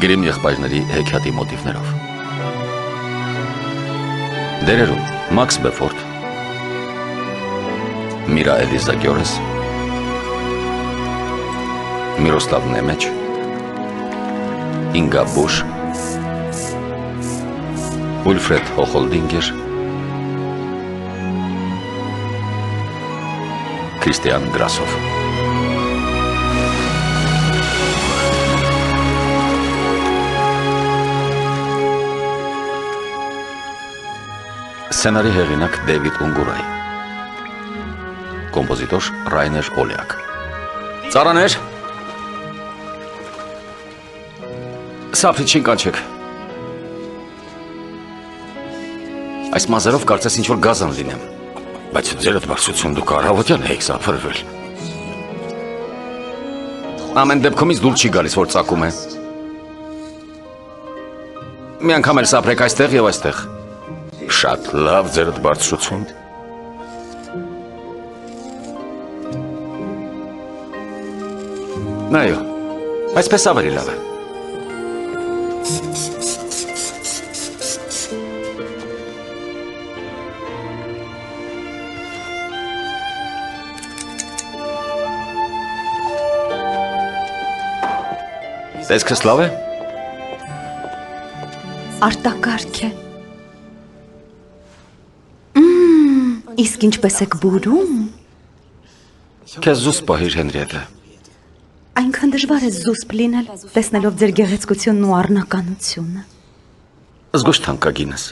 Գրիմ եղբայրների հեքիաթի մոտիվներով։ Դերերում Մաքս Բեֆորդ, Միրա Էլիզա Գյորես, Միրոսլավ Նեմեջ, Ինգա Բուշ, Ուլֆրեդ Հոխոլդինգեր, Քրիստիան Գրասով։ Սցենարի հեղինակ Դեվիդ Ունգուրայ։ Կոմպոզիտոր Ռայներ Օլյակ։ Ծառաներ։ Սափրիչին կանչեք։ Այս մազերով կարծես ինչ որ գազան լինեմ։ Բայց ձերդ բարձություն դուք առավոտյան եք սափրվել։ Ամեն դեպքում ինձ դուր չի գալիս, որ ծակում է։ Մի անգամ էլ սափրեք այստեղ եւ այստեղ։ Շատ լավ ձերդ բարձրություն։ Նայո, այսպես ավելի լավ է։ Տեսքս լավ է։ Արտակարգ է։ Իսկ ինչպես եք բուրում։ Քեզ զուս պահիր Հենրիետը։ Այնքան դժվար է զուսպ լինել, տեսնելով ձեր գեղեցկությունն ու առնականությունը։ Զգուշ թանկագինս։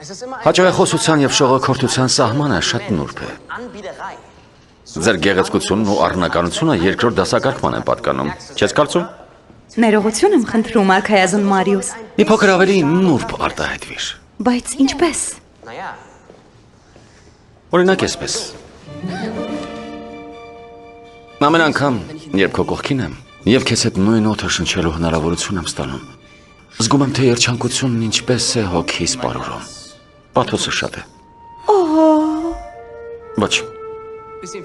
Հաջողախոսության եւ շողոքորթության սահմանը շատ նուրբ է։ Ձեր գեղեցկությունն ու առնականությունը երկրորդ դասակարգման են պատկանում։ Չես կարծում։ Ներողություն եմ խնդրում, Արքայազն Մարիուս, Մի փոքր ավելի նուրբ արտահայտվիր։ բայց ինչպես։ Օրինակ էսպես։ Ամեն անգամ, երբ քո կողքին եմ, եւ քեզ հետ նույն օդը շնչելու հնարավորություն եմ ստանում, զգում եմ, թե երջանկությունն ինչպես է հոգիս ապարուրում։ Պաթոսը շատ է։ Ոչ։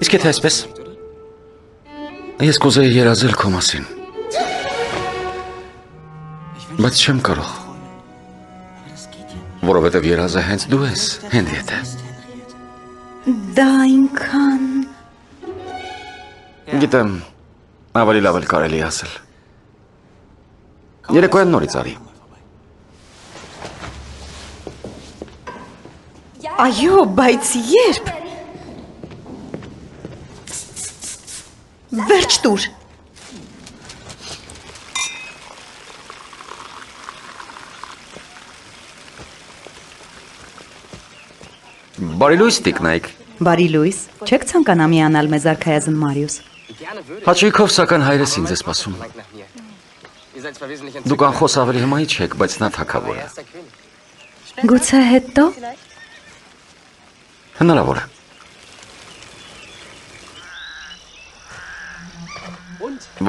Իսկ եթե այսպես։ Ես կուզեի երազել քո մասին։ Բայց չեմ կարող։ Որովհետև երազը հենց դու ես, Հենրիետը։ Դա այնքան Գիտեմ, ավելի լավ էլ կարելի ասել։ Երեկոյան նորից արի։ Այո, բայց երբ։ Վերջ տուր։ Բարի լույս տիկնայք։ Բարի լույս, չեք ցանկանա միանալ մեզ Արքայազն Մարիուս։ Հաճույքով սակայն հայրս ինձ է սպասում։ Դուք անխոս ավելի հմայի չեք, բայց նա թակավոր է։ Գուցե հետո Հնարավոր է։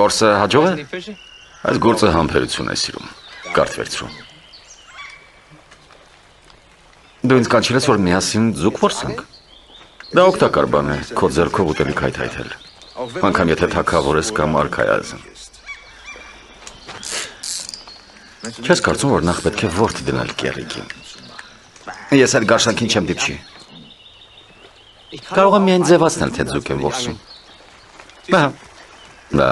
Որսը հաջող է։ Այս գործը համբերություն է սիրում։ Կարդ վերցրու։ Դու ինձ կանչելես, որ միասին զուգ որսանք։ Դա օգտակար բան է, քո ձեռքով ուտելիք հայթայթել։ Անկամ եթե թակավորես կամ արքայազն։ Չես կարծում, որ նախ պետք է ворթ դնել կերիկին։ Ես այդ գարշանքին չեմ դիպչի։ Կարող եմ միայն ձևացնել, թե ձուկ եմ ворսում։ Բա։ Դա։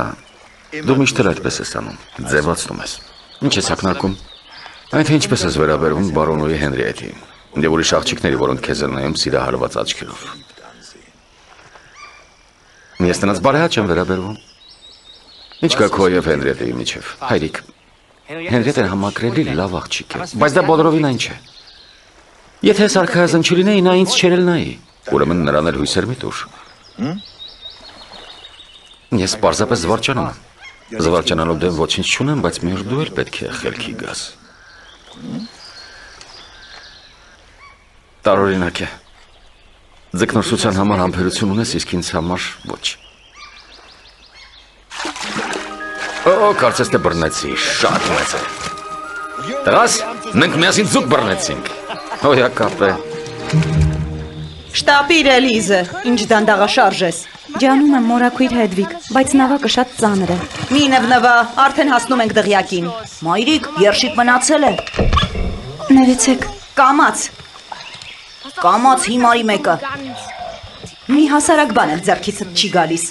Դու միշտ էլ այդպես ես անում։ Ձևացնում ես։ Ինչ ես ակնարկում։ Այդ ինչպես ես վերաբերվում բարոնոյի Հենրիետին։ Եվ ուրիշ աղջիկների, որոնք քեզ են նայում սիրահարված աչքերով։ Ես նրանց բարեհաճ եմ վերաբերվում։ Ինչ կա քո եւ Հենրիետի միջև։ Հայրիկ, Հենրիետը համակրելի լավ աղջիկ է, բայց դա բոլորովին այն չէ։ Եթե սարքազն չլինեի, նա ինձ չերել նայի։ Ուրեմն նրան էլ հույսեր մի տուր։ Ես պարզապես զվարճանում եմ։ Զվարճանալու դեմ ոչինչ չունեմ, բայց մի օր դու էլ պետք է խելքի գաս։ Տարօրինակ է։ Ձկնորսության համար համբերություն ունես, իսկ ինձ համար ոչ։ Օ, կարծես թե բռնեցի, շատ մեծ է։ Տղաս, մենք միասին ձուկ բռնեցինք։ Հոյակապ է։ Շտապիր Էլիզը, ինչ դանդաղաշարժ ես։ Ջանում եմ մորակույր Հետվիկ, բայց նավակը շատ ծանր է։ Մի նվնվա, արդեն հասնում ենք դղյակին։ Մայրիկ, երշիկ մնացել է։ Ներեցեք, Կամած։ Կամած հիմարի մեկը։ մի հասարակ բան էլ ձեռքիցդ չի գալիս։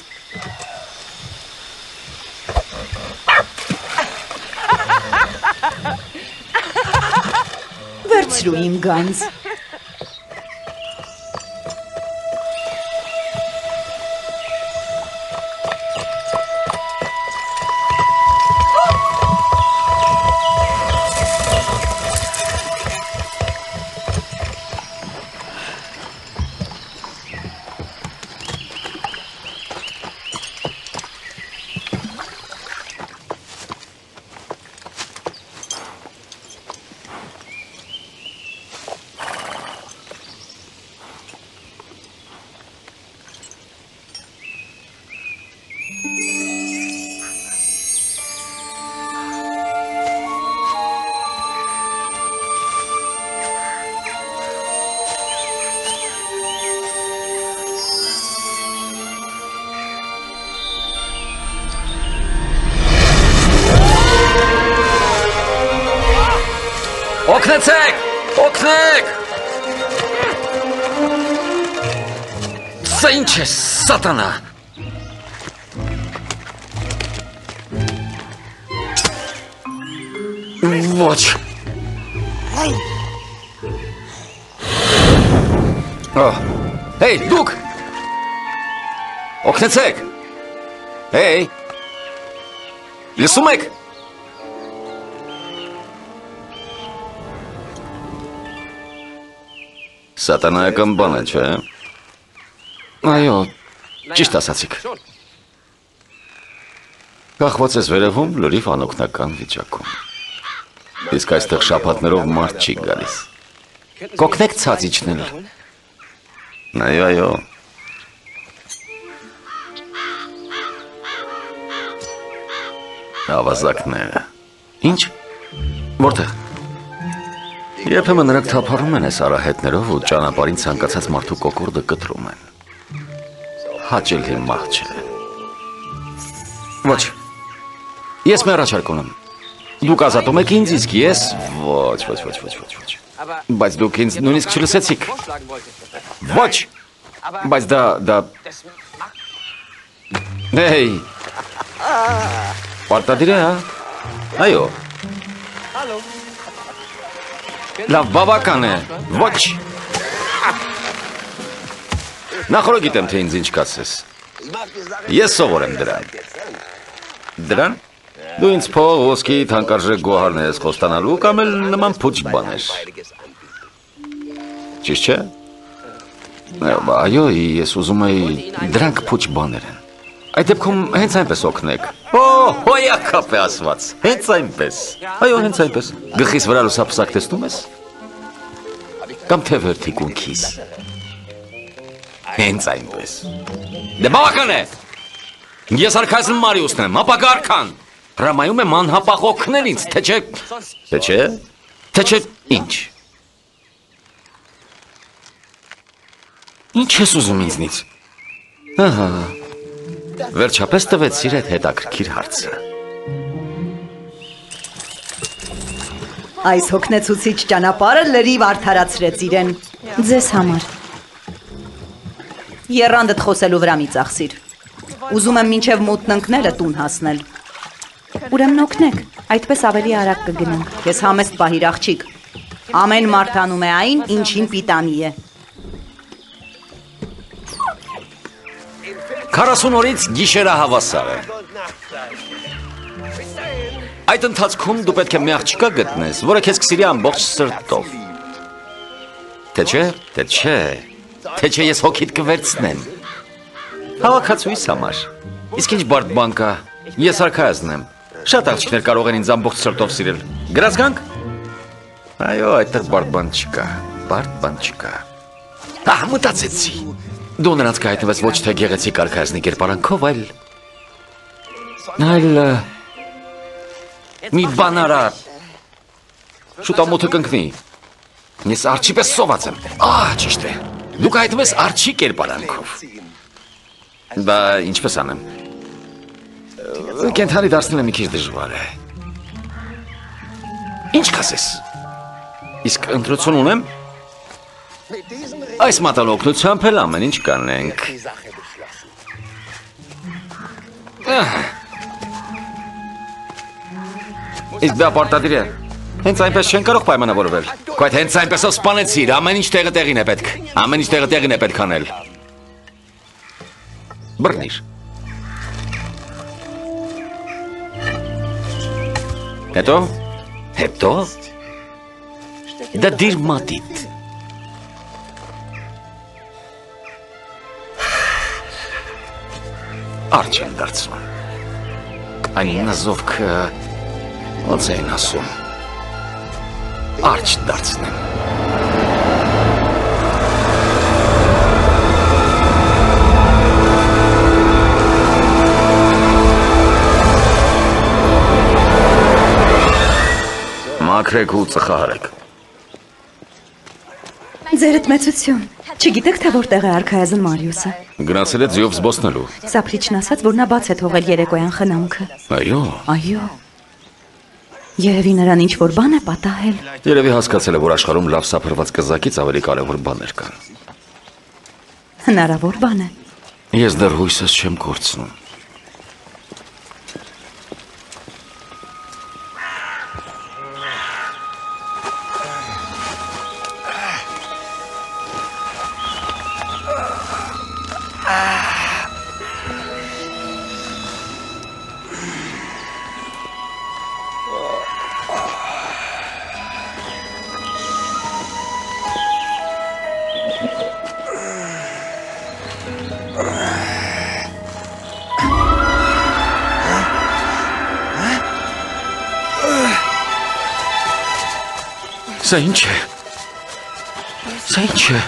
Վերցրու իմ գանձ։ սատանա։ Ոչ։ Ահ։ Հեյ, դուք։ Օգնեցեք։ Հեյ։ Լսում եք։ Սատանայական բան է, չէ՞։ Այո, ճիշտ ասացիք։ Կախված ես վերևում լրիվ անօգնական վիճակում։ Իսկ այստեղ շապատներով մարդ չի գալիս։ Կոգնեք ցած իջնել։ Այո, այո։ Ավազակները։ Ինչ։ Որտեղ։ Երբեմն նրանք թափառում են այս արահետներով ու ճանապարհին ցանկացած մարդու կոկորդը կտրում են։ Հաճելի մահ չէ։ Ոչ։ Ես մի առաջարկ ունեմ։ Դուք ազատում եք ինձ, իսկ ես ոչ, ոչ, ոչ, ոչ, ոչ, ոչ։ Բայց դուք ինձ նույնիսկ չլսեցիք։ Ոչ։ Բայց դա դա Հեյ։ Պարտադիր է, հա։ Այո։ Լավ, բավական է։ Ոչ։ Նախորդ գիտեմ թե ինձ ինչ կասես։ Ես սովոր եմ դրան։ Դրան։ Դու ինձ փող, ոսկի, թանկարժեք գոհարներ ես խոստանալու կամ էլ նման փուչ բաներ։ Ճիշտ չէ։ Այո, ես ուզում եի դրանք փուչ բաներ են։ Այդ դեպքում հենց այնպես օգնեք։ Օ, հոյակապ է ասված։ Հենց այնպես։ Այո, հենց այնպես։ Գլխիս վրա լուսապսակ տեսնում ես։ Կամ թե վերթիկունքիս։ Հենց այնպես։ Դե բավական է։ Ես արքայսն Մարիուսն եմ, ապագա արքան։ Հրամայում եմ անհապաղ օգնել ինձ, թե չէ։ Թե չէ։ Թե չէ ինչ։ Ինչ ես ուզում ինձնից։ Ահա։ Վերջապես տվեցիր այդ հետաքրքիր հարցը։ Այս հոգնեցուցիչ ճանապարհը լրիվ արդարացրեց իրեն։ Ձեզ համար։ Երանդդ խոսելու վրա մի ծախսիր։ Ուզում եմ մինչև մութն ընկնելը տուն հասնել։ Ուրեմն օգնեք, այդպես ավելի արագ կգնանք։ Ես համեստ պահիր աղջիկ։ Ամեն մարդ անում է այն, ինչին պիտանի է։ 40 օրից գիշերը հավասար է։ Այդ ընթացքում դու պետք է մի աղջկա գտնես, որը քեզ կսիրի ամբողջ սրտով։ Թե չէ, թե չէ, թե չէ ես հոգիդ կվերցնեմ։ Հավաքածուիս համար։ Իսկ ինչ բարդ բան կա։ Ես արքայազն եմ։ Շատ աղջիկներ կարող են ինձ ամբողջ սրտով սիրել։ Գրած գանք։ Այո, այդտեղ բարդ բան չկա։ Բարդ բան չկա։ Ահ, մտածեցի։ Դու նրանց կհայտնվես ոչ թե գեղեցիկ արքայազնի կերպարանքով, այլ այլ մի բան արա։ Շուտամոթը կընկնի։ Ես արջի պես սոված եմ։ Ահ, ճիշտ է։ Դու կհայտնվես արջի կերպարանքով։ Բա ինչպես անեմ։ Կենթանի դարձնելը մի քիչ դժվար է։ Ինչ կասես։ Իսկ ընտրություն ունեմ։ Այս մատանոկնությամբ էլ ամեն ինչ կանենք։ Իսկ դա պարտադիր է։ Հենց այնպես չեն կարող պայմանավորվել։ Քո այդ հենց այնպեսով սպանեցիր, ամեն ինչ տեղը տեղին է պետք։ Ամեն ինչ տեղը տեղին է պետք անել։ Բռնիր։ Հետո։ Հետո։ Դա դիր մատիտ։ Արջ են դարձնում։ Այն նազովքը ոնց էին ասում։ Արջ դարձնեմ։ Մաքրեք ու ծխահարեք։ Ձերդ մեծություն։ Չգիտեք թե որտեղ է արքայազն Մարիուսը։ Գնացել է ձիով զբոսնելու։ Սափրիչն ասաց, որ նա բաց է թողել երեկոյան խնամքը։ Այո։ Այո։ Երևի նրան ինչ որ բան է պատահել։ Երևի հասկացել է, որ աշխարհում լավ սափրված կզակից ավելի կարևոր բաներ կան։ Հնարավոր բան է։ Ես դեռ հույսս չեմ կորցնում։ Սա ինչ է։ Սա ինչ է։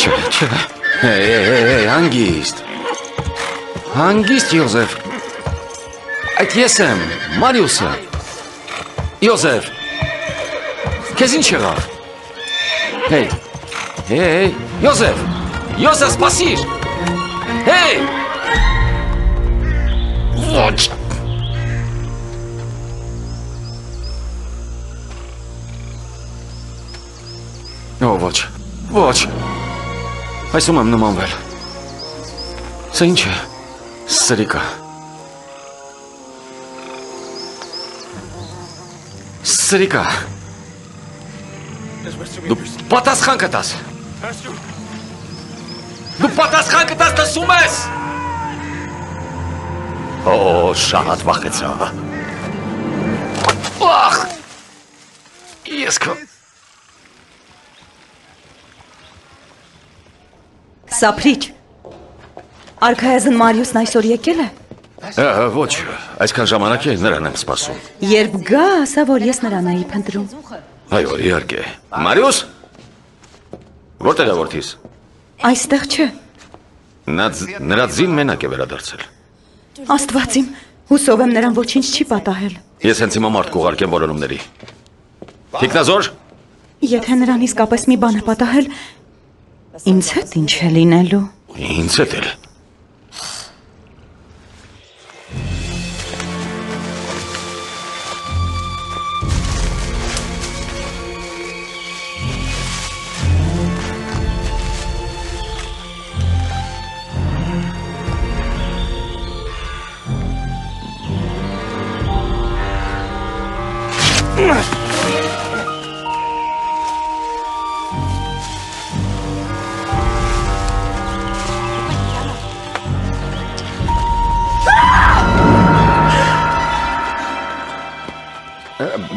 Չէ, չէ։ Հեյ, Այդ ես եմ, Մարիուսը։ Յոզեֆ։ Քեզ ինչ եղավ։ Հեյ։ Հեյ, հեյ, Յոզեֆ։ Յոզեֆ, սպասիր։ Հեյ։ Ոչ։ Ո ոչ։ Ոչ։ Այսում եմ նմանվել։ Սա ինչ է։ Սրիկա։ Սրիկա։ Դու պատասխան կտաս։ Դու պատասխան կտաս, լսում ես։ Օ, շատ վախեցա։ Ախ։ Ես քո Սափրիչ։ Արքայազն Մարիուսն այսօր եկել է։ Ահա, ոչ, այսքան ժամանակ է նրան եմ սպասում։ Երբ գա, ասա, որ ես նրան էի փնտրում։ Այո, իհարկե։ Մարիուս։ Որտեղ է որդիս։ Այստեղ չէ։ Նա նրա ձին մենակ է վերադարձել։ Աստված իմ, հուսով եմ նրան ոչինչ չի պատահել։ Ես հենց հիմա մարդ կուղարկեմ որոնումների։ Թիկնազոր, Եթե նրան իսկապես մի բան է պատահել, ինձ հետ ինչ է լինելու։ ինձ հետ էլ։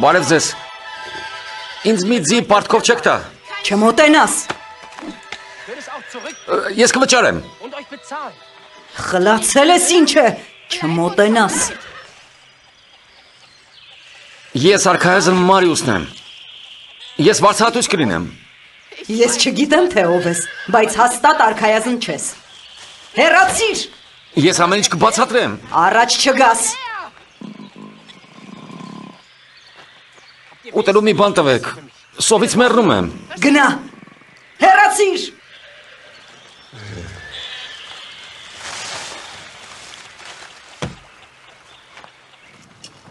Բարև ձեզ։ Ինձ մի ձի պարտքով չեք տա։ Չմոտենաս։ Ես կվճարեմ։ Խլացել ես ինչ է։ Չմոտենաս։ Ես արքայազն Մարիուսն եմ։ Ես վարձահատույց կլինեմ։ Ես չգիտեմ թե ով ես, բայց հաստատ արքայազն չես։ Հերացիր, Ես ամեն ինչ կբացատրեմ։ առաջ չգաս։ Ուտելու մի բան տվեք։ Սովից մեռնում եմ։ Գնա։ Հերացիր։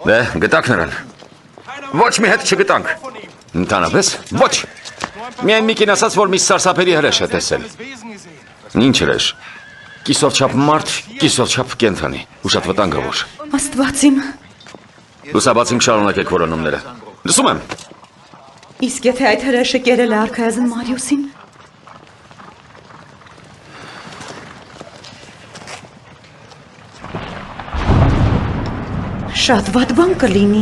Դե, գտակ նրան։ Ոչ մի հետ չգտանք։ Ընդանապես, ոչ։ Միայն Միկին ասաց, որ մի սարսափելի հրեշ է տեսել։ Ինչ հրեշ։ Կիսով չափ մարդ, կիսով չափ կենթանի։ Ու շատ վտանգավոր։ Աստված իմ։ Լուսաբացին շարունակեք որոնումները։ Լսում եմ։ Իսկ եթե այդ հրեշը կերել է արքայազն Մարիուսին, Շատ վատ բան կլինի։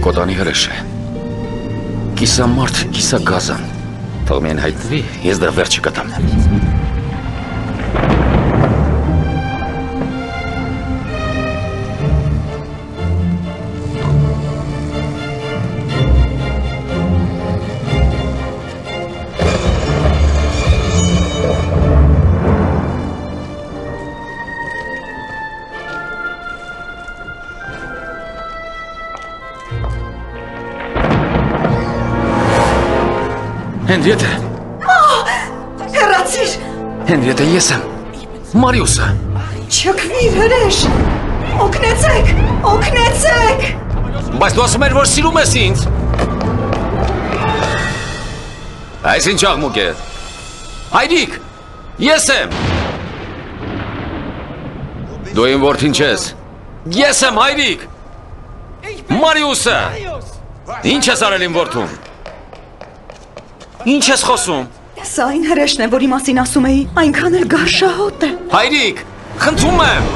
Երկոտանի հրեշ է։ Կիսա մարդ, կիսա գազան։ Թող միայն հայտնվի, ես դրա վերջը կտամ։ Հենրիետը, Հերացիր։ Հենրիետը ես եմ։ Մարիուսը։ Չքվիր հրեշ։ Օգնեցեք, օգնեցեք։ Բայց դու ասում ես, որ սիրում ես ինձ։ Այս ինչ աղմուկ է։ Հայրիկ, ես եմ։ Դու իմ որդին չես։ Ես եմ հայրիկ։ Մարիուսը։ Ինչ ես արել իմ որդուն։ Ինչ ես խոսում։ Սա այն հրեշն է, որի մասին ասում էի, այնքան էլ գարշահոտ է։ Հայրիկ, խնդրում եմ։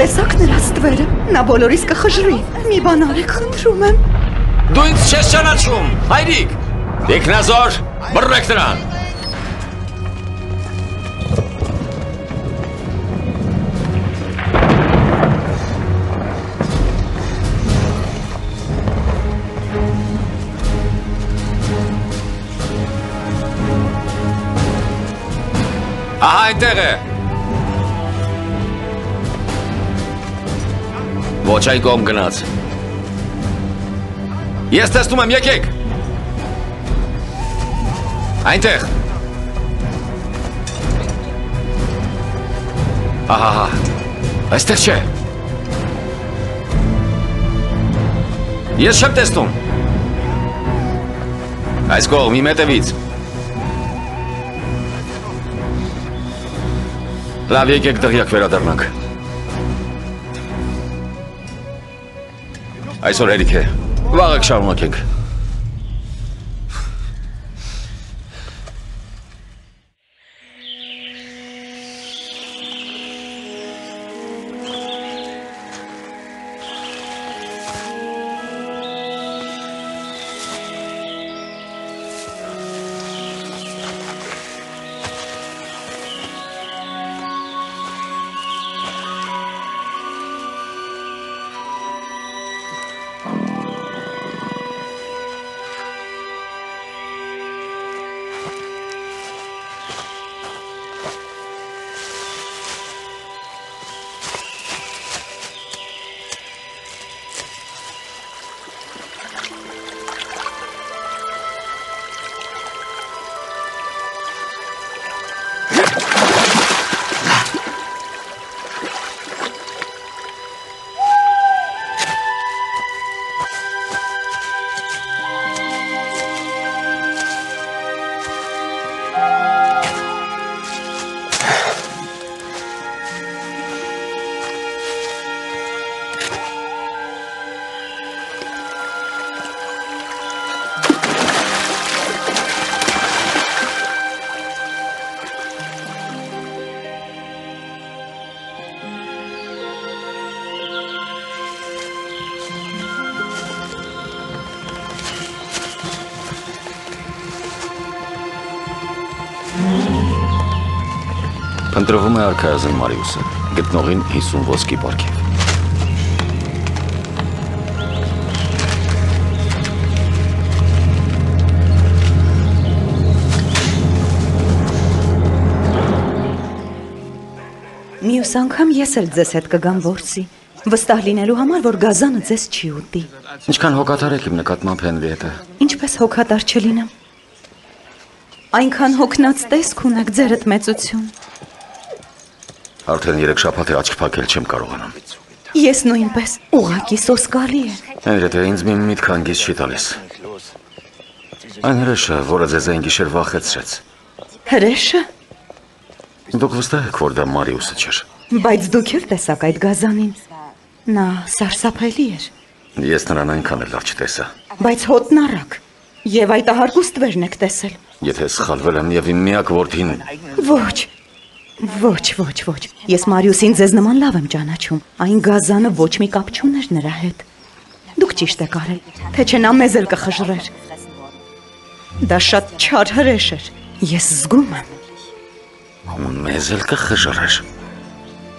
Տեսաք նրա ստվերը, նա բոլորիս կխժրի։ Մի բան արեք, խնդրում եմ։ Դու ինձ չես ճանաչում, հայրիկ։ Տեխնազոր, բռնեք նրան։ Ահա այնտեղ է։ Ոչ այն կողմ գնաց։ Ես տեսնում եմ, եկեք։ Այնտեղ։ Ահա, այստեղ չէ։ Ես չեմ տեսնում։ Այս կողմ իմ Լավ, եկեք դղյակ վերադառնանք։ Այսօր հերիք է։ Վաղը կշարունակենք։ Ընտրվում է արքայազն Մարիուսը, գտնողին 50 ոսկի պարգև։ Մյուս անգամ ես էլ ձեզ հետ կգամ որսի։ Վստահ լինելու համար, որ գազանը ձեզ չի ուտի։ Ինչքան հոգատար եք իմ նկատմամբ Հենրիետը։ Ինչպես հոգատար չլինեմ։ Այնքան հոգնած տեսք ունեք ձերդ մեծություն։ Արդեն 3 շաբաթ է աչք փակել չեմ կարողանում։ Ես նույնպես ուղակի սոսկալի է։ Հենրիետը ինձ մի միտք հանգիստ չի տալիս։ Այն հրեշը, որը ձեզ այն գիշեր վախեցրեց։ Հրեշը, Դուք վստահ եք, որ դա Մարիուսը չէր։ բայց դուք էլ տեսաք այդ գազանին։ Նա սարսափելի էր, Ես նրան այնքան էլ լավ չտեսա։ բայց հոտն առակ։ Եվ այդ ահարգուստվերն եք տեսել։ Եթե սխալվել եմ եւ իմ միակ որդին Ոչ։ Ոչ, ոչ, ոչ։ Ես Մարիուսին ձեզ նման լավ եմ ճանաչում։ Այն գազանը ոչ մի կապ չուներ նրա հետ։ Դուք ճիշտ եք արել, թե չէ նա մեզ էլ կխժռեր։ Դա շատ չար հրեշ էր։ Ես զգում եմ։ մեզ էլ կխժռեր։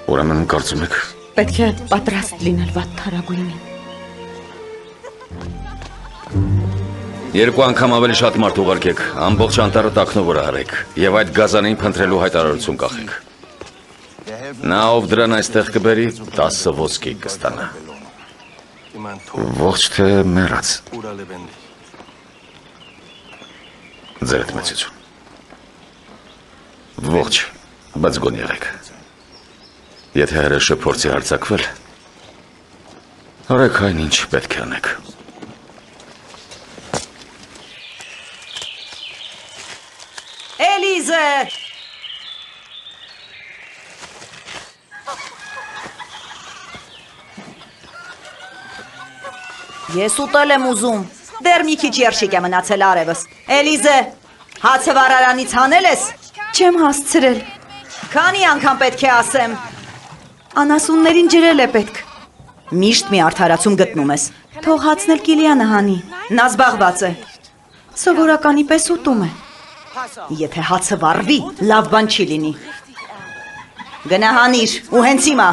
Ուրեմն կարծում եք, Պետք է պատրաստ լինել վատ թարագույնին։ երկու անգամ ավելի շատ մարդ ուղարկեք, ամբողջ անտառը տակնու վրա հարեք եւ այդ գազանին փնտրելու հայտարարություն կախեք։ Նա ով դրան այստեղ կբերի, 10 ոսկի կստանա։ Ողջ թե մեռած։ Ձերդ մեծություն։ Ողջ, բայց գոն եղեք։ Եթե հրեշը փորձի հարձակվել, արեք այն ինչ պետք է անեք։ Էլիզե! Ես ուտել եմ ուզում։ Դեռ մի քիչ երշիկ է մնացել արևս։ Էլիզե, հացը վարարանից հանել ես։ Չեմ հասցրել։ Քանի անգամ պետք է ասեմ։ Անասուններին ջրել է պետք։ Միշտ մի արդարացում գտնում ես։ Թող հացնել Կիլիանը հանի։ Նա զբաղված է։ Սովորականի պես ուտում է։ Եթե հացը վառվի, լավ բան չի լինի։ Գնա հանիր, ու հենց հիմա։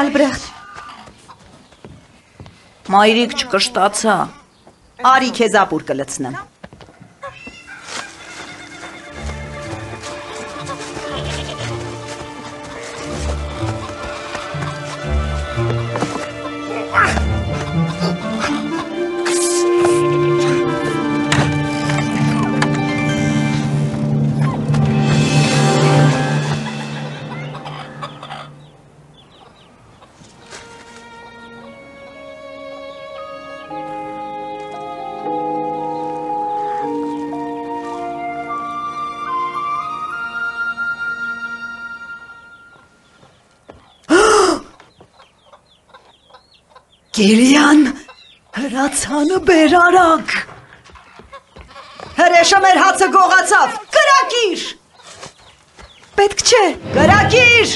Ալբրեխտ, Մայրիկ չկշտացա։ Արի քեզ ապուր կլցնեմ։ Գիլյան, հրացանը բեր արագ։ Հրեշը մեր հացը գողացավ։ Կրակիր։ պետք չէ։ Կրակիր։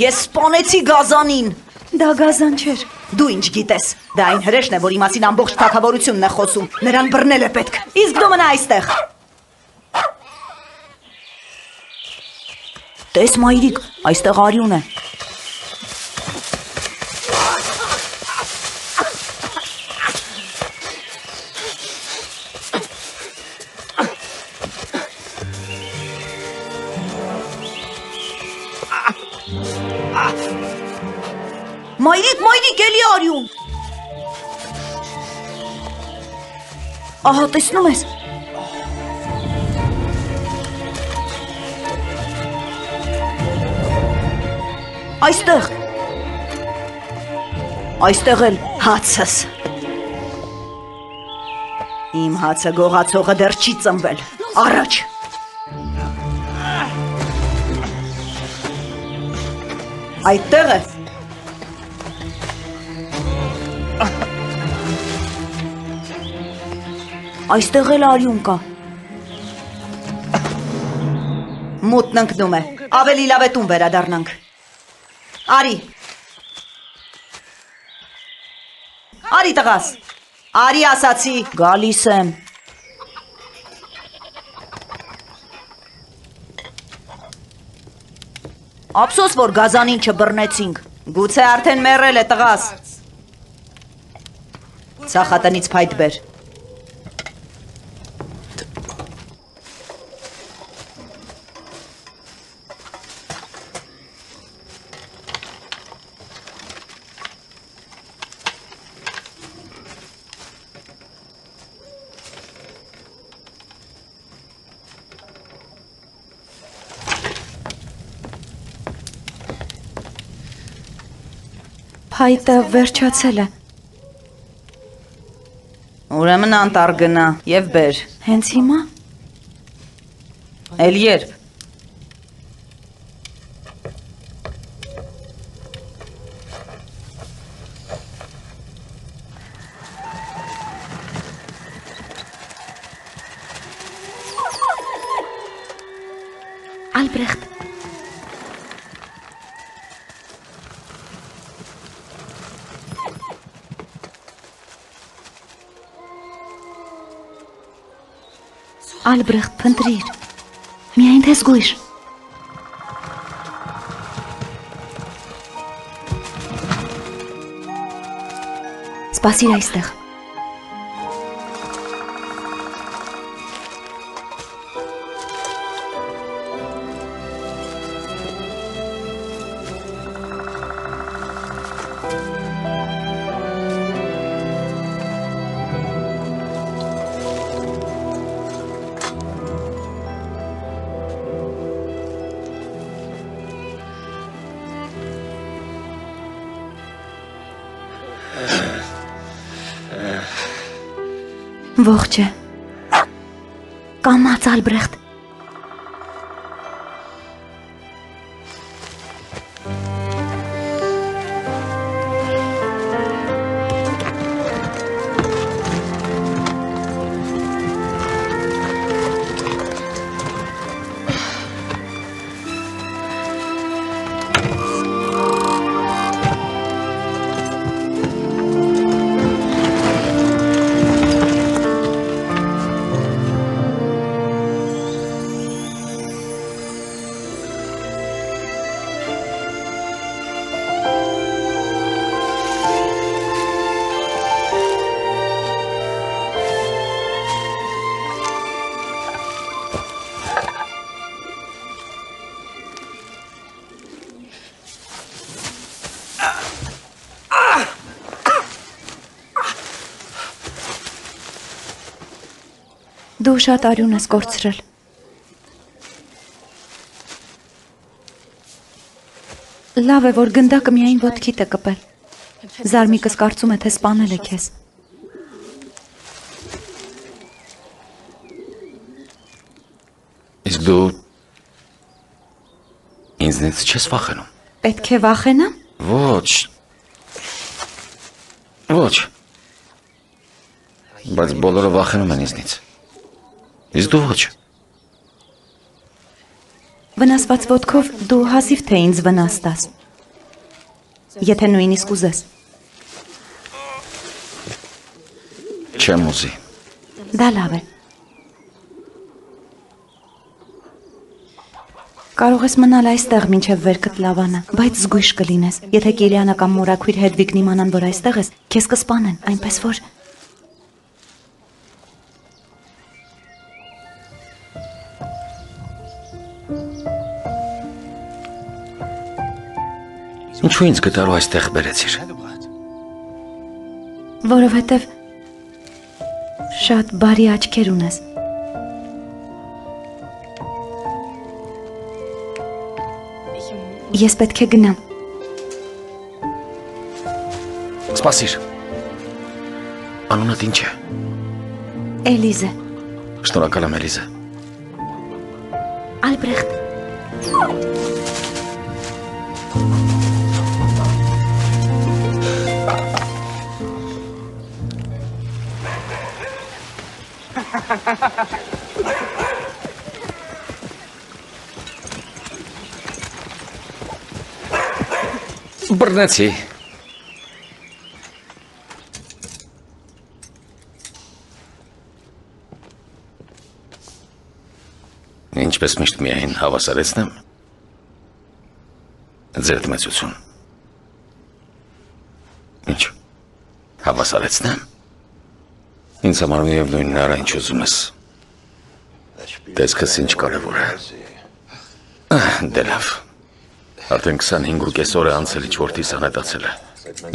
Ես սպանեցի գազանին։ Դա գազան չէր։ Դու ինչ գիտես։ Դա այն հրեշն է, որի մասին ամբողջ թակավորությունն է խոսում։ Նրան բռնել է պետք։ Իսկ դու մնա այստեղ։ Տես մայրիկ, այստեղ արյուն է։ արյուն։ Ահա տեսնում ես։ Այստեղ։ Այստեղ էլ հացս։ Իմ հացը գողացողը դեռ չի ծնվել։ Առաջ։ Այդտեղ է։ Այստեղ էլ արյուն կա։ Մուտն ընկնում է։ Ավելի լավ է տուն վերադառնանք։ Արի։ Արի տղաս։ Արի ասացի, գալիս եմ։ Ափսոս որ գազանին չբռնեցինք։ Գուցե արդեն մեռել է տղաս։ Ցախատնից փայտ բեր։ Փայտը վերջացել է։ Ուրեմն անտառ գնա եւ բեր։ Հենց հիմա Էլ երբ։ Ալբրեխտ Ալբրեխտ փնտրիր։ Միայն դες գույշ։ Սպասիր այստեղ։ Կամաց Դու շատ արյուն ես կորցրել։ Լավ է, որ գնդակը միայն ոտքիդ է կպել։ Զարմիկս կարծում է, թե սպանել է քեզ։ Իսկ դու ինձնից չես վախենում։ Պետք է վախենամ։ Ոչ։ Ոչ։ Բայց բոլորը վախենում են ինձնից։ Իսկ դու ոչ։ Վնասված ոտքով դու հազիվ թե ինձ վնաս տաս։ Եթե նույնիսկ ուզես։ Չեմ ուզի։ Դա լավ է։ Կարող ես մնալ այստեղ մինչև վերքդ լավանա, բայց զգույշ կլինես։ Եթե Կիրիանը կամ Մորակույր Հեդվիգն իմանան, որ այստեղ ես, քեզ կսպանեն, այնպես որ Ինչու ինձ գտարու այստեղ բերեցիր։ որովհետև շատ բարի աչքեր ունես։ Ես պետք է գնամ։ Սպասիր։ Անունդ ինչ է։ Էլիզե, Շնորհակալ եմ Էլիզա։ Ալբրեխտ։ Բռնեցի։ Ինչպես միշտ միայն հավասարեցնեմ։ Ձեր դմեցություն։ Ինչ։ Հավասարեցնեմ։ Ինձ համար միևնույնն արա ինչ ուզում ես։ Տեսքս ինչ կարևոր է։ Դե լավ։ Արդեն 25 օր է անցել ինչ որտիս անհետացել է։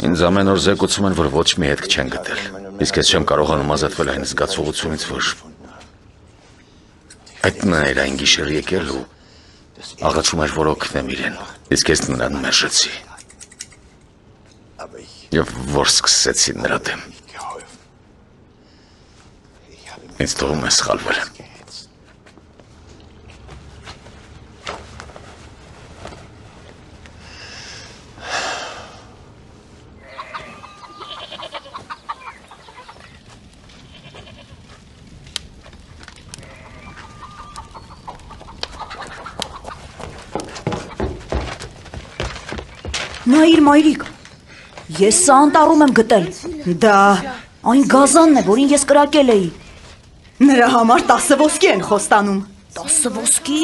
Ինձ ամեն օր զեկուցում են, որ ոչ մի հետք չեն գտել։ Իսկ ես չեմ կարողանում ազատվել այն զգացողությունից, որ այդ նայր այն գիշեր եկել ու աղաչում էր, որ օգնեմ իրեն։ Իսկ ես նրան մերժեցի։ Եվ որ սկսեցի նրա դեմ։ Ինձ թվում է սխալվել եմ։ Նայիր մայրիկ։ Ես սա անտառում եմ գտել։ Դա այն գազանն է, որին ես կրակել էի։ Նրա համար 10 ոսկի են խոստանում։ 10 ոսկի։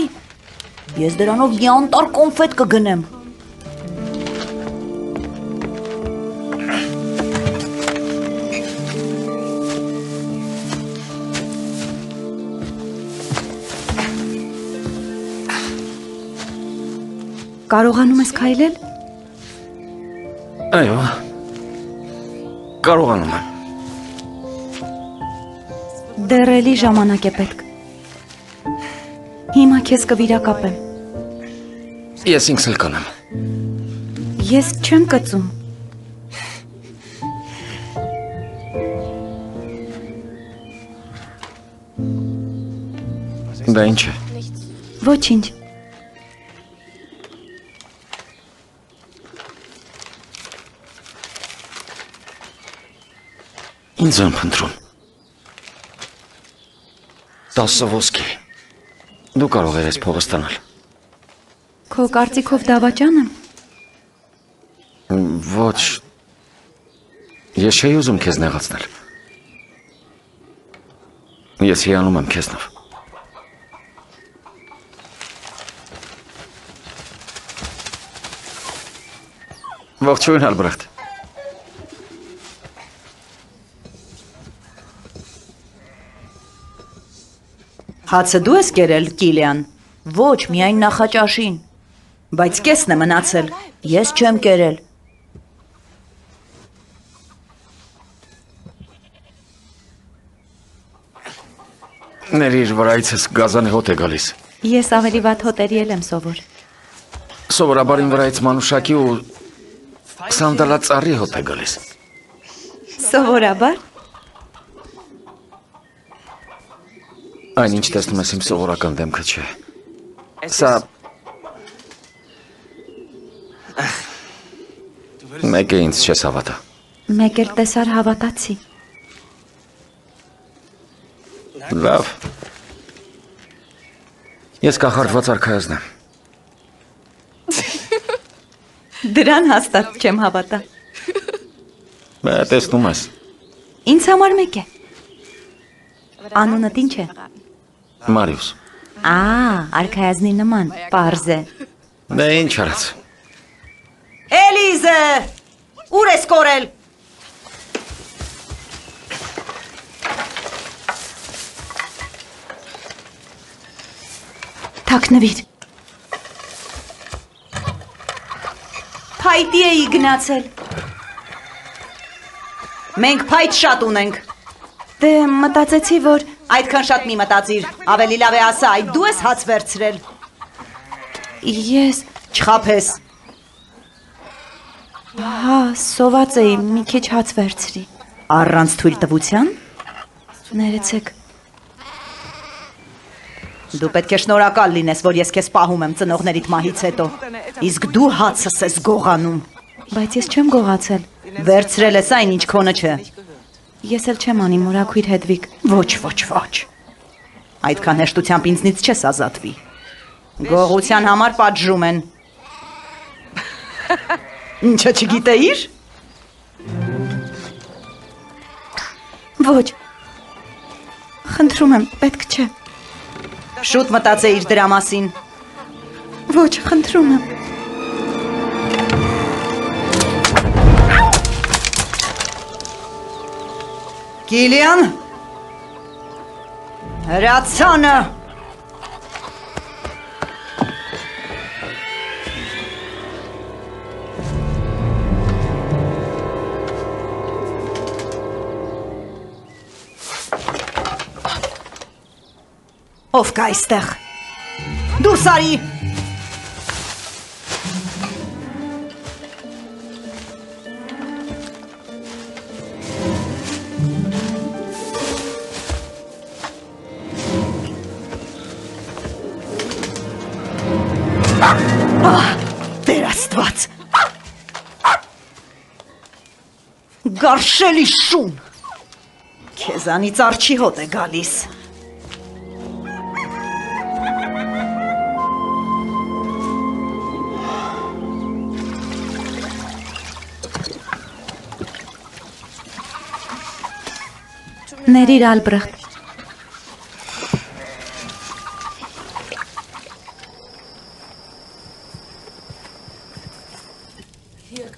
Ես դրանով մի անտառ կոնֆետ կգնեմ։ Կարողանում ես քայլել։ Այո։ Կարողանում եմ։ Դեռ էլի ժամանակ է պետք։ Հիմա քեզ կվիրակապեմ։ Ես ինքս էլ կանեմ։ Ես չեմ կծում։ Դա ինչ է։ Ոչինչ։ Ինձ եմ խնդրում։ 10 ոսկի։ Դու կարող ես փողը ստանալ։ Քո կարծիքով դավաճան եմ։ Ոչ։ Ես չէի ուզում քեզ նեղացնել։ Ես հիանում եմ քեզնով։ Ողջույն Ալբրեխտ։ Հացը դու ես կերել, Կիլիան։ Ոչ, միայն նախաճաշին։ Բայց կեսն է մնացել։ Ես չեմ կերել։ Ներիր վրայիցս գազանի հոտ է գալիս։ Ես ավելի վատ հոտերի եմ սովոր։ Սովորաբար իմ վրայից մանուշակի ու սանդալա ծառի հոտ է գալիս։ Սովորաբար Այն ինչ տեսնում ես իմ սովորական դեմքը չէ։ Սա Մեկ է ինձ չես հավատա։ մեկ էլ տեսար հավատացի։ Լավ։ Ես կախարդված արքայազն եմ։ Դրան հաստատ չեմ հավատա։ Բա տեսնում ես։ Ինձ համար մեկ է։ Անունդ ինչ է։ Մարիուս։ Ա, արքայազնի նման, པարզ է։ Դե ինչ արած։ Էլիզե! Ուր ես կորել։ Թաքնվիր։ Փայտի էի գնացել։ Մենք փայտ շատ ունենք։ Դե մտածեցի, որ Այդքան շատ մի մտածիր։ Ավելի լավ է ասա, այդ դու ես հաց վերցրել։ ես Չխափես։ հա սոված էի մի քիչ հաց վերցրի։ Առանց թույլ տվության Ներեցեք։ դու պետք է շնորհակալ լինես, որ ես քեզ պահում եմ ծնողներիդ մահից հետո։ Իսկ դու հացս ես գողանում։ Բայց ես չեմ գողացել։ Վերցրել ես այն, ինչ քոնը չէ։ Ես էլ չեմ անի մորակույր Հետվիկ։ Ոչ, ոչ, ոչ։ Այդքան հեշտությամբ ինձնից չես ազատվի։ Գողության համար պատժում են։ Ինչը չգիտեիր։ Ոչ։ Խնդրում եմ, պետք չէ։ Շուտ մտածեիր դրա մասին։ Ոչ, խնդրում եմ։ Կիլիան Հրացանը Ով կա այստեղ Դուրս արի Գարշելի շուն Քեզանից արջի հոտ է գալիս Ներիր Ալբրեխտ։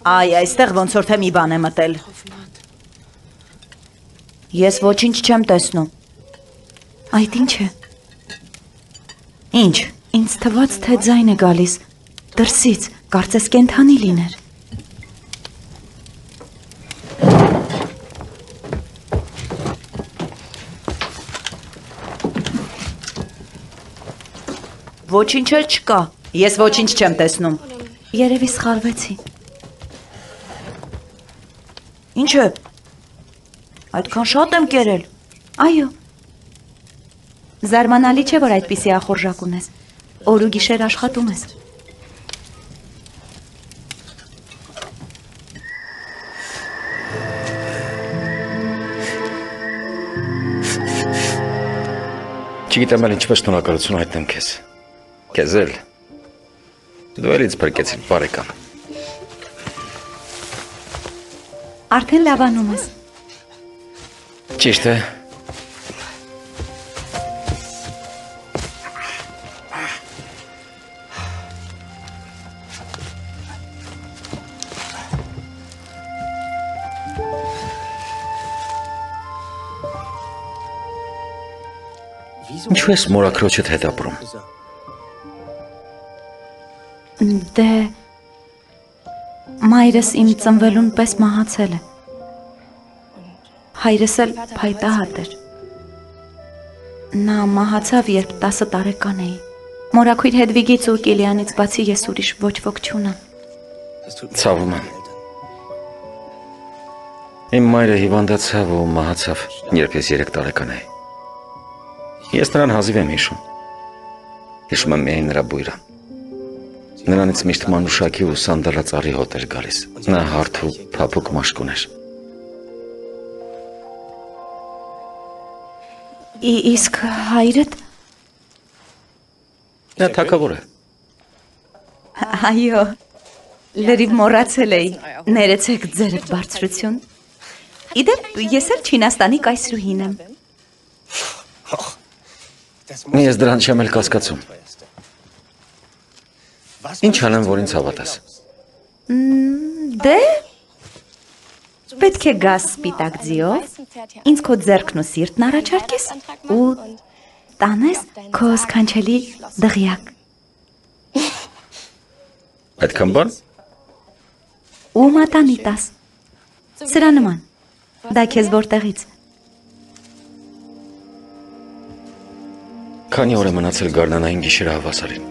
Այ, այստեղ ոնց որ թե մի բան է մտել։ Ես ոչինչ չեմ տեսնում։ Այդ ինչ է։ Ինչ։ Ինձ թվաց, թե ձայն է գալիս դրսից, կարծես կենթանի լիներ։ Ոչինչ էլ չկա։ Ես ոչինչ չեմ տեսնում։ Երևի սխալվեցի։ Ինչ է։ Այդքան շատ եմ կերել։ Այո։ Զարմանալի չէ, որ այդպիսի ախորժակ ունես։ Օր ու գիշեր աշխատում ես։ Չգիտեմ էլ ինչպես տոնակալություն հայտնեմ քեզ։ Քեզ էլ։ Դու էլ ինձ փրկեցիր բարեկամ։ Արդեն լավանում ես։ Ճիշտ է։ Ինչու ես մորակրոջդ հետ ապրում։ Դե մայրս իմ ծնվելուն պես մահացել է։ Հայրս էլ փայտահատ էր։ Նա մահացավ, երբ 10 տարեկան էի։ Մորակույր Հեդվիգից ու Կիլիանից բացի ես ուրիշ ոչ ոք չունեմ։ Ցավում եմ։ Իմ մայրը հիվանդացավ ու մահացավ, երբ ես 3 տարեկան էի։ Ես նրան հազիվ եմ հիշում։ Հիշում եմ միայն նրա բույրը։ Նրանից միշտ մանուշակի ու սանդալածառի հոտ էր գալիս։ Նա հարթ ու փափուկ մաշկ ուներ։ իսկ հայրդ Նա թակավոր է։ Այո։ Լրիվ մոռացել էի։ Ներեցեք ձեր բարձրություն։ Իդեպ ես էլ Չինաստանի կայսրուհին եմ։ Ես դրան չեմ էլ կասկածում։ Ինչ անեմ, որ ինձ հավատաս։ Դե պետք է գաս սպիտակ ձիով, ինձ քո ձեռքն ու սիրտն առաջարկես ու տանես քո սքանչելի դղյակ։ Այդքան բան։ Ու մատանի տաս։ Սրա նման։ Դա քեզ որտեղից։ Քանի օր է մնացել գարնանային գիշերը հավասարին։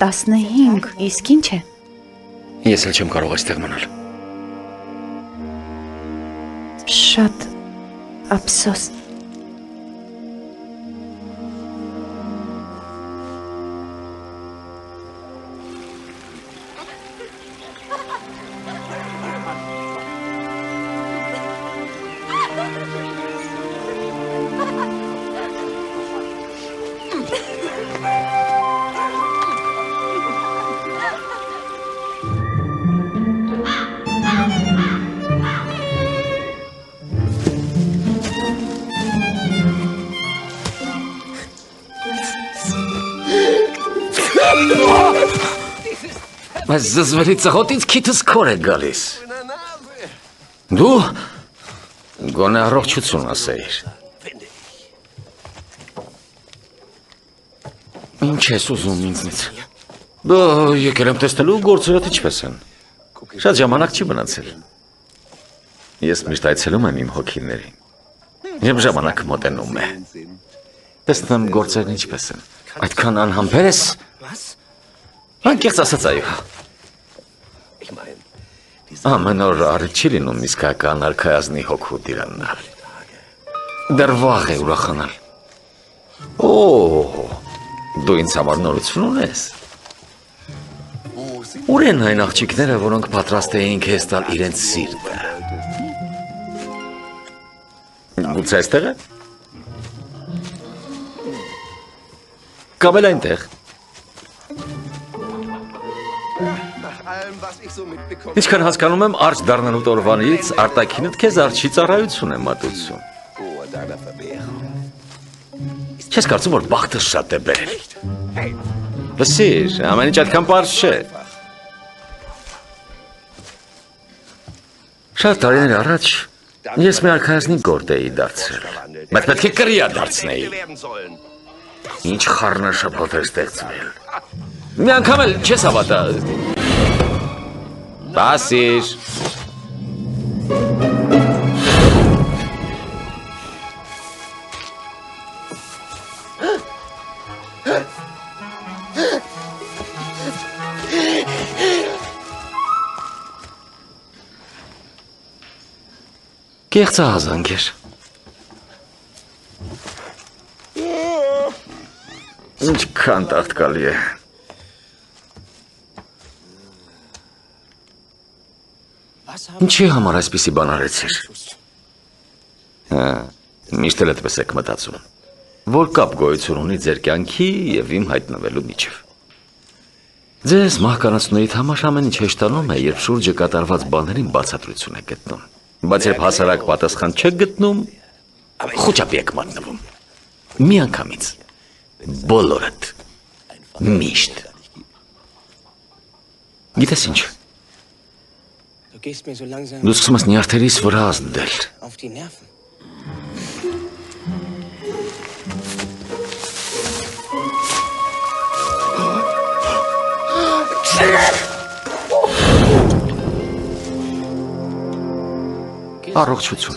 15, իսկ ինչ է։ Ես էլ չեմ կարող այստեղ մնալ։ Շատ ափսոս։ Այս զզվելի ծղոտից քիթս քոր է գալիս։ Դու գոնե առողջություն ասեիր։ Ինչ ես ուզում ինձնից։ Բա եկել եմ տեսնելու գործերդ ինչպես են։ Շատ ժամանակ չի մնացել։ Ես միշտ այցելում եմ իմ հոգիներին։ Եվ ժամանակ մոտենում է։ Տեսնեմ գործերն ինչպես են։ Այդքան անհամբեր ես։ Անկեղծ ասած այո։ Ամեն օր արի չի լինում իսկական արքայազնի հոգու դիրանալ։ Դեռ վաղ է ուրախանալ։ Օ, դու ինձ համար նորություն ունես։ Ուր են այն աղջիկները, որոնք պատրաստ էին քեզ տալ իրենց սիրտը։ Գուցե այստեղ է։ Կամ էլ այնտեղ։ Ինչքան հասկանում եմ, արջ դառնալու տորվանից արտակինդ քեզ արջի ծառայություն է մատուցում։ Չես կարծում, որ բախտը շատ է բերել։ Լսիր, ամեն ինչ այդքան པարզ չէ։ Շատ տարիներ առաջ ես մի արքայազնի գործ էի դարձրել։ Բայց պետք է կրիա դարձնեի։ Ինչ խառնաշփոթ է ստեղծվել։ Մի անգամ էլ չես հավատա։ Բասիր։ Կեղծահազանգ էր։ Ինչքան տաղտկալի է։ Ինչի համար այսպիսի բան արեցիր։ Հա, միշտ էլ այդպես եք մտածում։ Որ կապ գոյություն ունի ձեր կյանքի եւ իմ հայտնվելու միջև։ Ձեզ մահկանացնույթ համար ամեն ինչ հեշտանում է, երբ շուրջը կատարված բաներին բացատրություն է գտնում։ Բայց երբ հասարակ պատասխան չեք գտնում, խոճապի եք մատնվում։ Մի անգամից։ Բոլորդ։ Միշտ։ Գիտես ինչ։ Դու սկսում ես նյարդերիս վրա ազդել։. Առողջություն։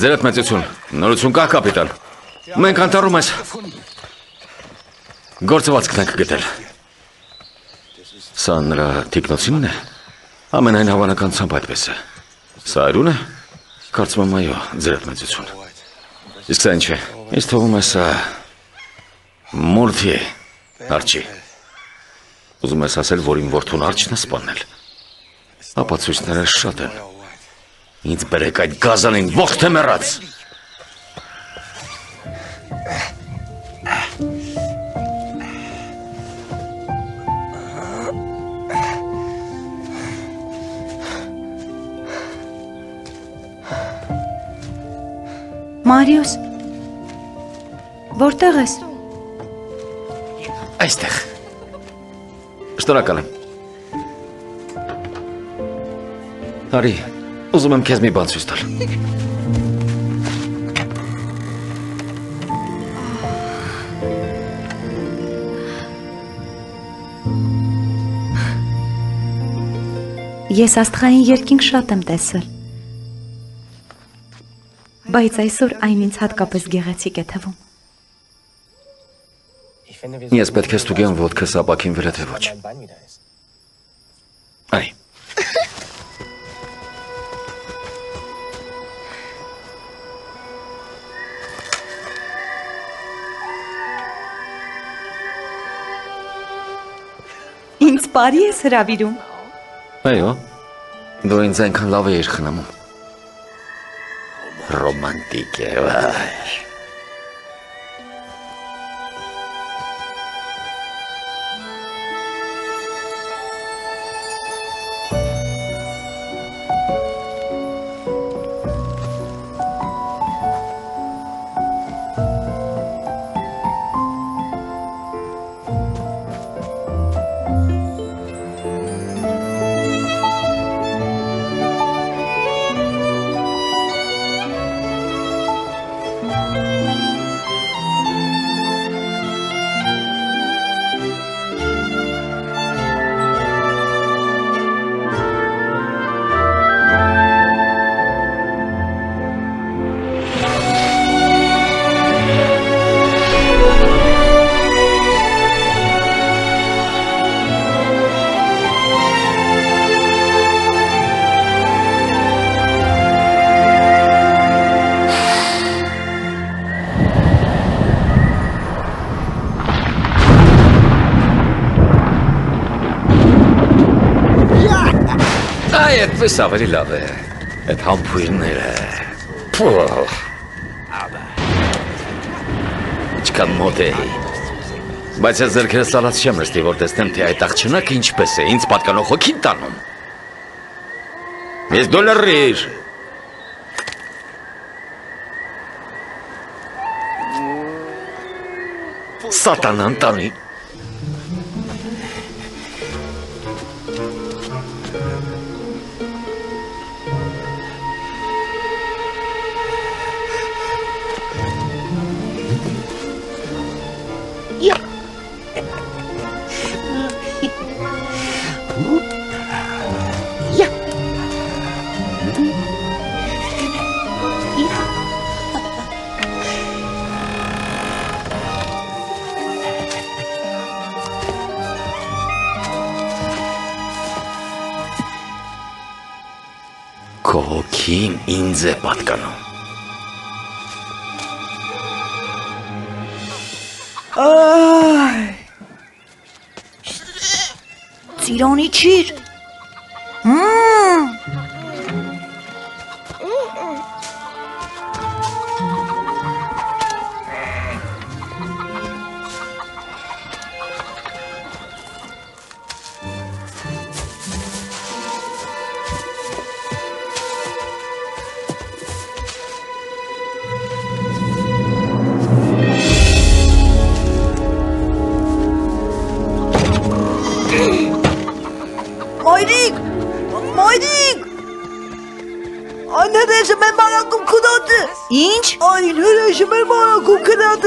Ձերդ մեծություն։ Նորություն կա կապիտան։ Մենք անտառում այս գործվածքն ենք գտել։ Սա նրա տիկնոցինն է։ Ամենայն հավանականությամբ այդպես է։ Սա այրուն է։ Կարծում եմ այո, ձերդ մեծություն։ Իսկ սա ինչ է։ Ինձ թվում է սա Մորթի է, արջի։ Ուզում ես ասել, որ իմ որդուն արջն է սպանել։ Ապացույցները շատ են։ Ինձ բերեք այդ գազանին ողջ թե մեռած։ Մարիուս։ Որտեղ ես։ Այստեղ։ Շնորհակալ եմ։ Հարի, ուզում եմ քեզ մի բան ցույց տալ։ Ես աստղային երկինք շատ եմ տեսել։ Բայց այսօր այն ինձ հատկապես գեղեցիկ է թվում։ Ես պետք է ստուգեմ ոդքս ապակին վրա թե ոչ։. Արի։ Ինձ բարի ես հրավիրում։ Այո։ Դու ինձ այնքան լավ էիր խնամում։ Ռոմանտիկ է, վայ։ Այդպես ավելի լավ է։ Այդ համբույրները։ Փող։ Ինչքան մոտ է։ Բայց ես ձերքերս սալած չեմ նստի, որ տեսնեմ, թե այդ աղջնակը ինչպես է, ինձ պատկանող հոգին տանում։ Ես դոլարիր։ Սատանան տանի։ shit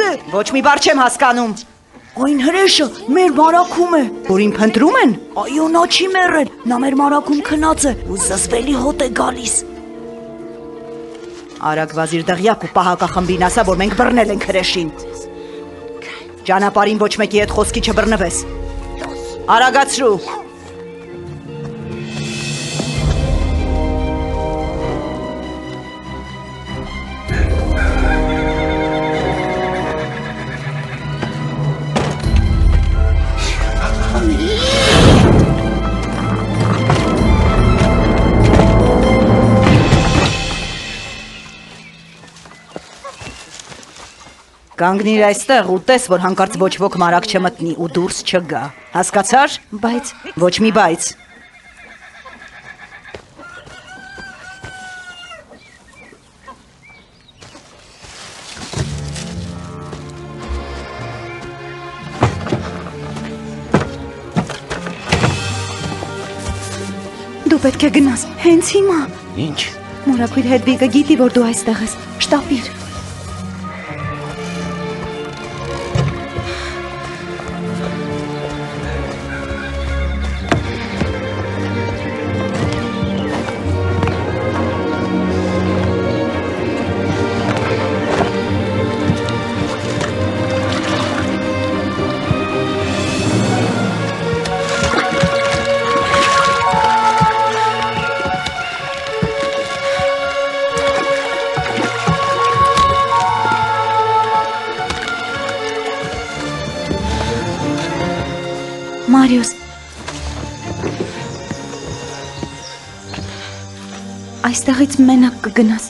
է։ Ոչ մի բառ չեմ հասկանում։ Այն հրեշը մեր մարակում է։ Որ իմ փնտրում են։ Այո, նա չի մեռել։ Նա մեր մարակում քնած է ու զզվելի հոտ է գալիս։ Արագ վազիր դղյակ ու պահակախմբին ասա, որ մենք բռնել ենք հրեշին։ Ճանապարհին ոչ մեկի հետ խոսքի չբռնվես։ Արագացրու։ Կանգնիր այստեղ ու տես, որ հանկարծ ոչ ոք մարակ չմտնի ու դուրս չգա։ Հասկացար։ Բայց Ոչ մի բայց։ դու պետք է գնաս հենց հիմա։ Ինչ։ Մորակույր Հետվիգը գիտի, որ դու այստեղ ես։ Շտապիր։ Այստեղից մենակ կգնաս։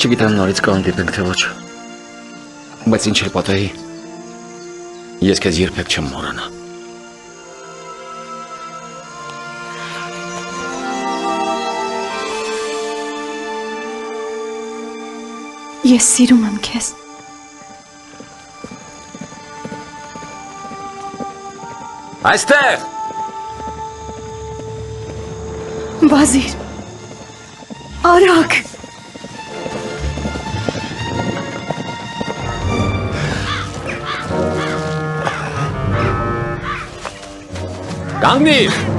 Չգիտեմ նորից կհանդիպենք թե ոչ։ Բայց ինչ էլ պատահի, ես քեզ երբեք չեմ մոռանա։ Ես սիրում եմ քեզ։ Այստեղ։ Վազիր։ Արագ։ Կանգնիր։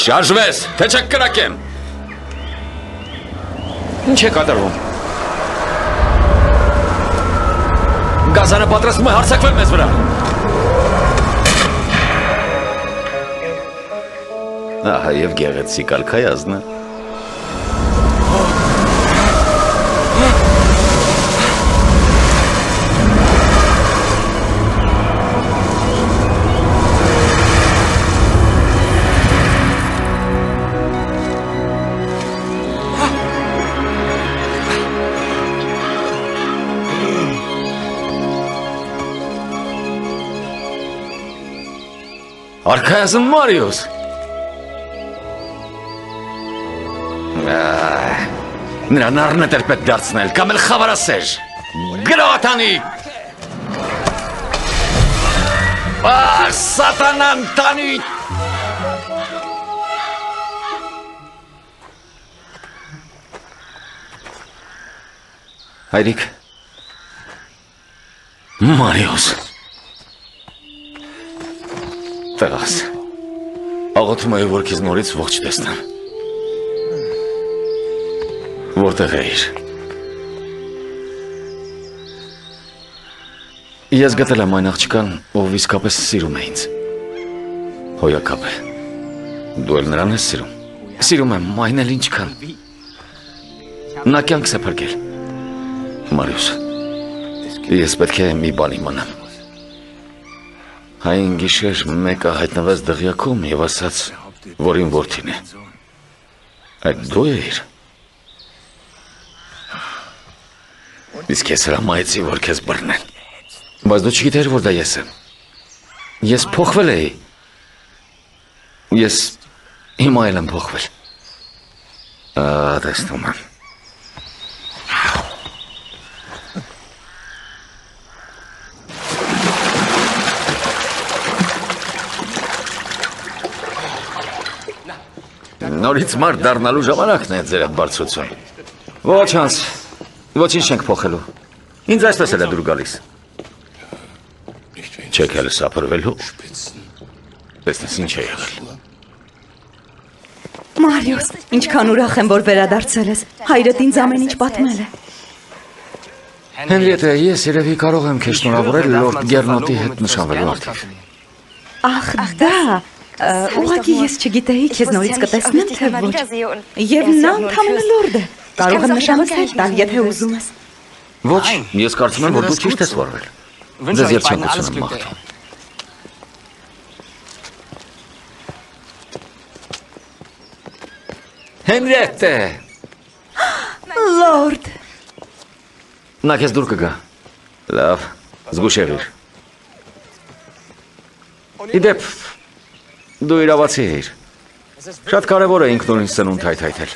Շարժվես, թե չեք կրակեմ։ Ինչ է կատարվում։ Գազանը պատրաստում է հարցակվել մեզ վրա։ Ահա եւ գեղեցիկ ալքայազնը։ Արքայազն Մարիոս։ Նրան առնետ էր պետք դարձնել, կամ էլ խավարասեր։ Գրոտանի։ Ահ, սատանան տանի։ Հայրիկ։ Մարիոս։ Տղաս։ Աղոթում եմ, որ քեզ նորից ողջ տեսնեմ։ Որտեղ էիր։ Ես գտել եմ այն աղջկան, ով իսկապես սիրում է ինձ։ Հոյակապ է։ Դու էլ նրան ես սիրում։ Սիրում եմ, այն էլ ինչքան։ Նա կյանքս է փրկել։ Մարիուս, ես պետք է մի բան իմանամ։ Այն գիշեր մեկը հայտնվեց դղյակում եւ ասաց, որ իմ որդին է։ Այդ դու էիր։ Իսկ ես հրամայեցի, որ քեզ բռնեն։ Բայց դու չգիտեր, որ դա ես եմ։ Ես փոխվել էի։ Ես հիմա էլ եմ փոխվել։ Ա, տեսնում եմ։ Նորից մարդ դառնալու ժամանակն է ձեր այդ բարձրություն։ Ոչ հանց, ոչինչ չենք փոխելու։ Ինձ այսպես էլ է դուր գալիս։ Չեք հələ սափրվելու։ Տեսնես ինչ է եղել։ Մարիոս, ինչքան ուրախ եմ, որ վերադարձել ես։ Հայրդ ինձ ամեն ինչ պատմել է։ Հենրիետը, ես երևի կարող եմ քեզ շնորհավորել Լորդ Գերնոտի հետ նշանվելու արդիվ։ Ախ, դա ուղղակի ես չգիտեի քեզ նորից կտեսնեմ, թե ոչ։ Եվ նա ընդհանրապես լորդ է։ Կարող եմ նշանս հետ տալ, եթե ուզում ես։ Ոչ, ես կարծում եմ, որ դու ճիշտ ես վարվել։ Ձեզ երջանկություն եմ մաղթում։ Հենրիետը, Լորդ, նա քեզ դուր կգա։ Լավ, զգուշ եղիր։ Իդեպ, դու իրավացի էիր։ Շատ կարևոր է ինքնուրույն սնունդ հայթայթել։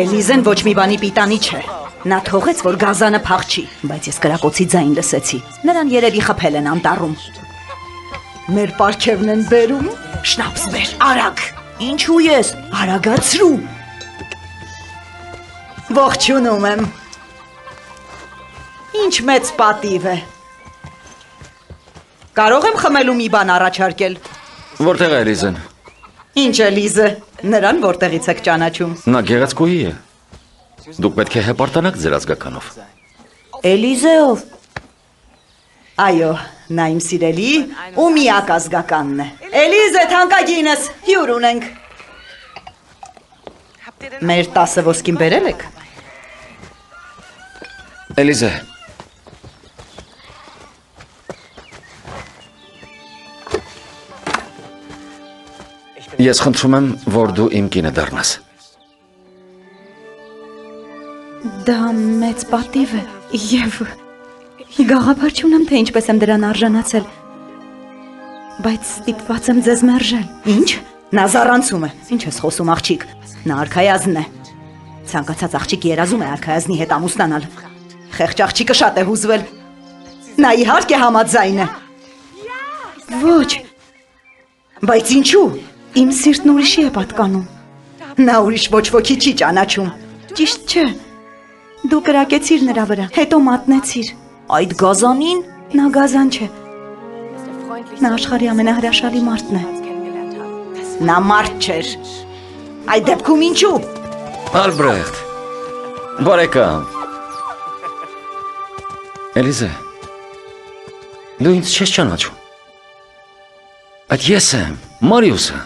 Էլիզեն ոչ մի բանի պիտանի չէ։ Նա թողեց, որ գազանը փախչի, բայց ես կրակոցի ձայն լսեցի։ Նրան երևի խփել են անտառում։ Մեր պարքևն են բերում, շնապս բեր, արագ։ Ինչու ես, արագացրու։ Ողջունում եմ։ Ինչ մեծ պատիվ է։ Կարող եմ խմելու մի բան առաջարկել։ Որտեղ է Էլիզեն։ Ինչ Էլիզը, նրան որտեղից եք ճանաչում։ Նա գեղեցկուհի է։ Դուք պետք է հպարտանաք ձեր ազգականով։ Էլիզեով։ Այո, նա իմ սիրելի ու միակ ազգականն է։ Էլիզե թանկագինս, հյուր ունենք։ Մեր 10 ոսկին բերել եք։ Էլիզե։ Ես խնդրում եմ, որ դու իմ կինը դառնաս։ դա մեծ պատիվ է եւ գաղափար չունեմ, թե ինչպես եմ դրան արժանացել։ Բայց ստիպված եմ ձեզ մերժել։ Ինչ։ Նա զառանցում է։ Ինչ ես խոսում աղջիկ։ Նա արքայազն է։ Ցանկացած աղջիկ երազում է արքայազնի հետ ամուսնանալ։ Խեղճ աղջիկը շատ է հուզվել։ Նա իհարկե համաձայն է։ Ոչ, Բայց ինչու։ իմ սիրտն ուրիշի է պատկանում։ Նա ուրիշ ոչ ոքի չի ճանաչում։ Ճիշտ չէ։ Դու կրակեցիր նրա վրա, հետո մատնեցիր։ Այդ գազանին Նա գազան չէ, նա աշխարհի ամենահրաշալի մարդն է։ նա մարդ չէր։ Այդ դեպքում ինչու։ Ալբրեխտ։ Բարեկամ։ Էլիզե։ Դու ինձ չես ճանաչում։ Այդ ես եմ, Մարիուսը։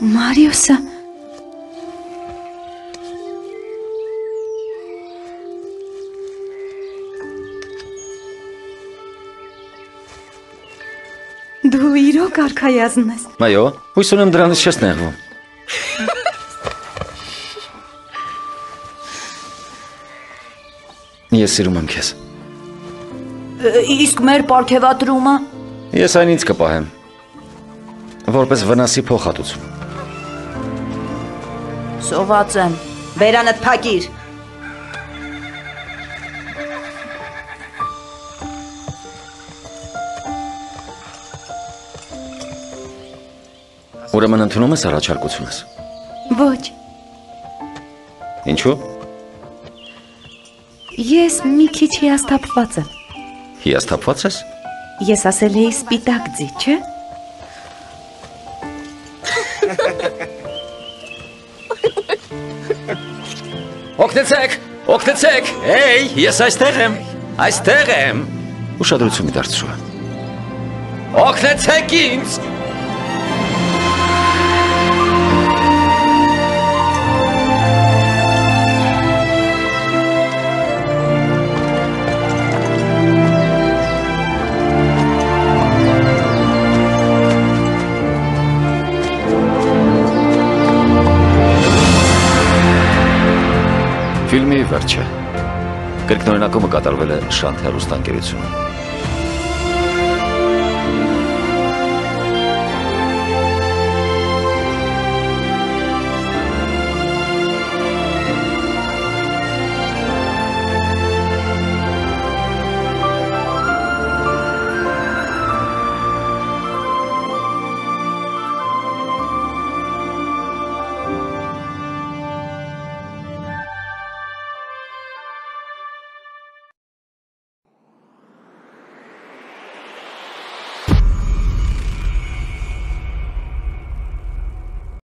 Մարիուսը Դու իրոք արքայազն ես։ Այո, հույս ունեմ դրանից չես նեղվում։ Ես սիրում եմ քեզ։ Իսկ մեր ապարքեվատրումը Ես այն ինձ կպահեմ։ Որպես վնասի փոխհատուցում։ սոված եմ։ Բերանդ փակիր։ Ուրեմն ընդունում ես առաջարկությունս։ Ոչ, Ինչու՞։ ես մի քիչ հիասթափված եմ։ Հիասթափված ես։ Ես ասել էի սպիտակ ձի, չէ՞։ Օգնեցեք, օգնեցեք։ Հեյ, ես այստեղ եմ։ Այստեղ եմ։ Ուշադրություն դարձրու։ Օգնեցեք ինձ։ Ֆիլմի վերջը։ Կրկնօրինակումը կատարվել է Շանթ հեռուստաընկերությունում։